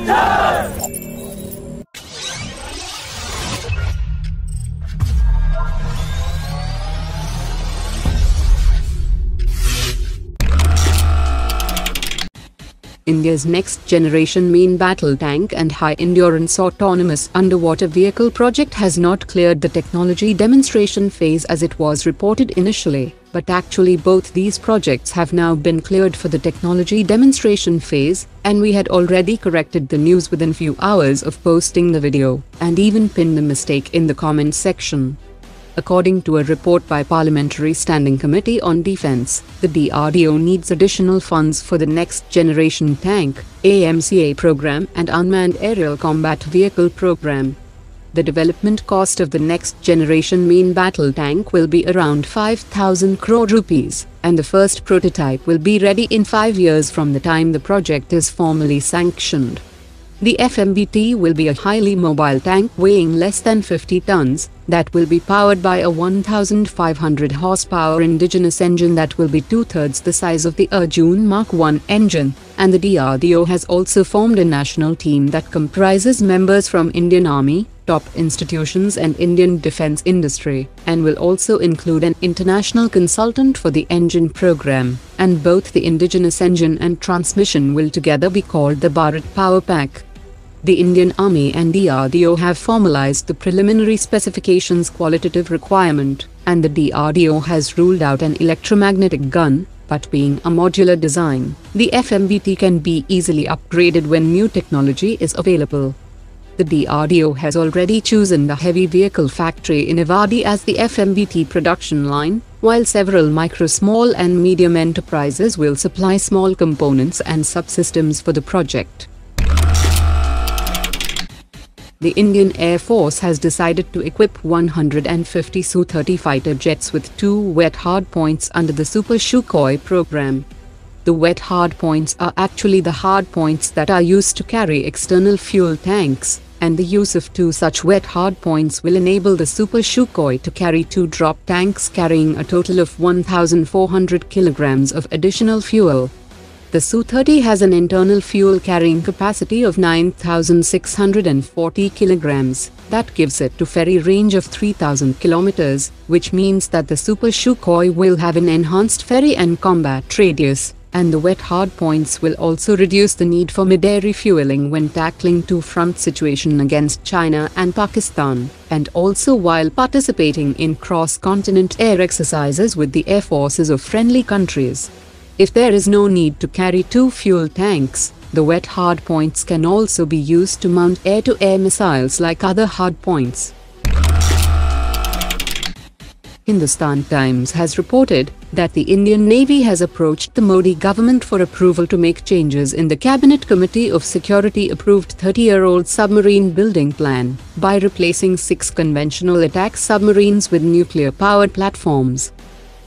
走。India's next generation main battle tank and high endurance autonomous underwater vehicle project has not cleared the technology demonstration phase as it was reported initially, but actually both these projects have now been cleared for the technology demonstration phase, and we had already corrected the news within few hours of posting the video, and even pinned the mistake in the comment section. According to a report by Parliamentary Standing Committee on Defence, the DRDO needs additional funds for the Next Generation Tank AMCA program and Unmanned Aerial Combat Vehicle program. The development cost of the Next Generation Main Battle Tank will be around 5,000 crore rupees, and the first prototype will be ready in five years from the time the project is formally sanctioned. The FMBT will be a highly mobile tank weighing less than 50 tons that will be powered by a 1500 horsepower indigenous engine that will be two-thirds the size of the Arjun Mark 1 engine, and the DRDO has also formed a national team that comprises members from Indian Army, top institutions and Indian defense industry, and will also include an international consultant for the engine program, and both the indigenous engine and transmission will together be called the Bharat Power Pack. The Indian Army and DRDO have formalized the preliminary specifications qualitative requirement, and the DRDO has ruled out an electromagnetic gun, but being a modular design, the FMBT can be easily upgraded when new technology is available. The DRDO has already chosen the heavy vehicle factory in Avadi as the FMBT production line, while several micro, small and medium enterprises will supply small components and subsystems for the project the Indian Air Force has decided to equip 150 Su-30 fighter jets with two wet hardpoints under the Super Sukhoi program. The wet hardpoints are actually the hardpoints that are used to carry external fuel tanks, and the use of two such wet hardpoints will enable the Super Sukhoi to carry two drop tanks carrying a total of 1,400 kilograms of additional fuel. The Su-30 has an internal fuel carrying capacity of 9,640 kilograms. That gives it to ferry range of 3,000 kilometers, which means that the Super Sukhoi will have an enhanced ferry and combat radius, and the wet hardpoints will also reduce the need for mid-air refueling when tackling two-front situation against China and Pakistan, and also while participating in cross-continent air exercises with the air forces of friendly countries. If there is no need to carry two fuel tanks, the wet hardpoints can also be used to mount air-to-air -air missiles like other hardpoints. Hindustan Times has reported that the Indian Navy has approached the Modi government for approval to make changes in the Cabinet Committee of Security approved 30-year-old submarine building plan by replacing six conventional attack submarines with nuclear-powered platforms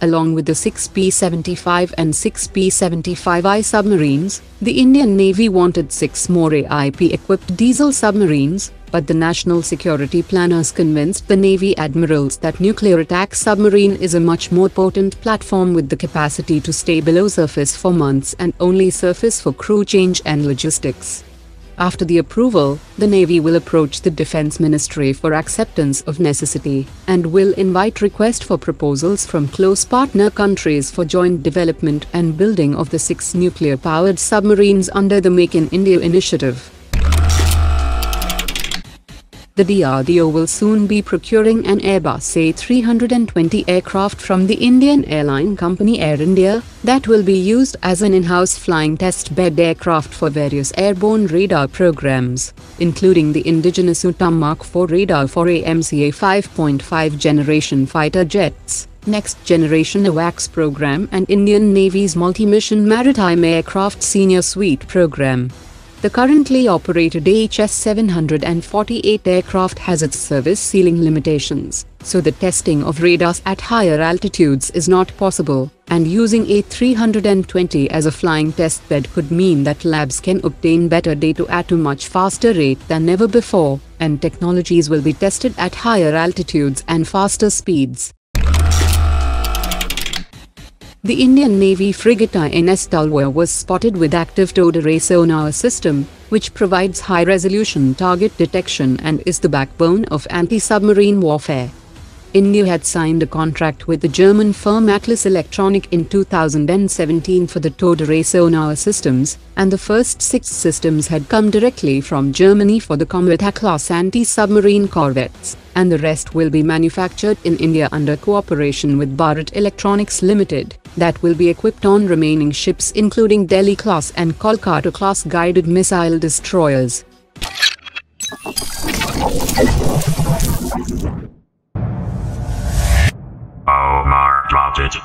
along with the 6P-75 and 6P-75I submarines, the Indian Navy wanted six more AIP-equipped diesel submarines, but the national security planners convinced the Navy admirals that nuclear attack submarine is a much more potent platform with the capacity to stay below surface for months and only surface for crew change and logistics. After the approval, the Navy will approach the Defense Ministry for acceptance of necessity and will invite request for proposals from close partner countries for joint development and building of the six nuclear-powered submarines under the Make in India initiative. The DRDO will soon be procuring an Airbus A320 aircraft from the Indian airline company Air India that will be used as an in-house flying test bed aircraft for various airborne radar programs, including the indigenous Uttam Mark 4 radar for AMCA 5.5 generation fighter jets. Next Generation AWACS program and Indian Navy's Multi-Mission Maritime Aircraft Sensor Suite program. The currently operated HS-748 aircraft has its service ceiling limitations, so the testing of radars at higher altitudes is not possible, and using A320 as a flying testbed could mean that labs can obtain better data at a much faster rate than ever before, and technologies will be tested at higher altitudes and faster speeds. The Indian Navy frigate INS Talwar was spotted with active towed array sonar system, which provides high-resolution target detection and is the backbone of anti-submarine warfare. India had signed a contract with the German firm Atlas Elektronik in 2017 for the towed array sonar systems, and the first six systems had come directly from Germany for the Kamorta-class anti-submarine corvettes, and the rest will be manufactured in India under cooperation with Bharat Electronics Limited, that will be equipped on remaining ships including Delhi-class and Kolkata-class guided missile destroyers. Omar dropped it.